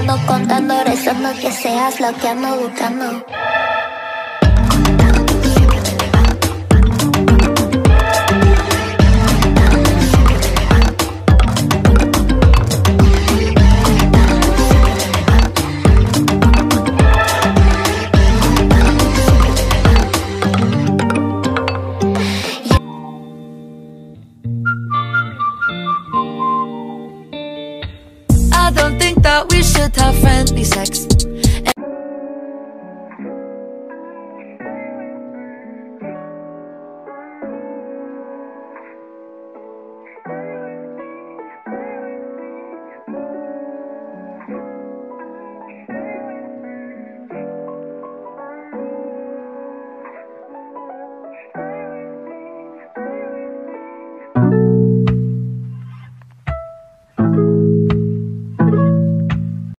Contando, contando, rezando que seas lo que ando buscando. friendly sex.